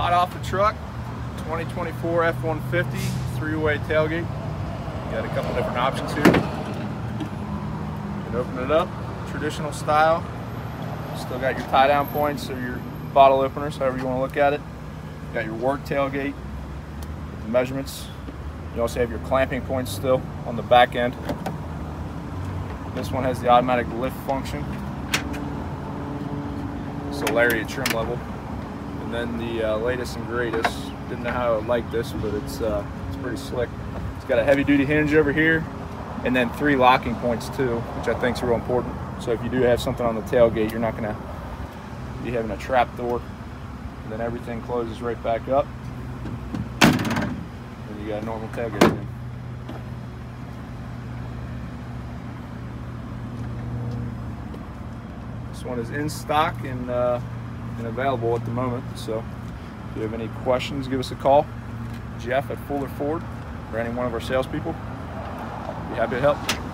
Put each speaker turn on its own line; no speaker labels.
Hot off the truck, 2024 F-150 three-way tailgate. Got a couple different options here. You can open it up, traditional style. Still got your tie down points or your bottle openers, however you want to look at it. You got your work tailgate, measurements. You also have your clamping points still on the back end. This one has the automatic lift function. So lariat trim level. And then the uh, latest and greatest. Didn't know how I would like this, but it's uh, it's pretty slick. It's got a heavy duty hinge over here, and then three locking points too, which I think is real important. So if you do have something on the tailgate, you're not gonna be having a trap door. And then everything closes right back up. And you got a normal tailgate again. This one is in stock and, uh, and available at the moment. So if you have any questions, give us a call. Jeff at Fuller Ford or any one of our salespeople. Be happy to help.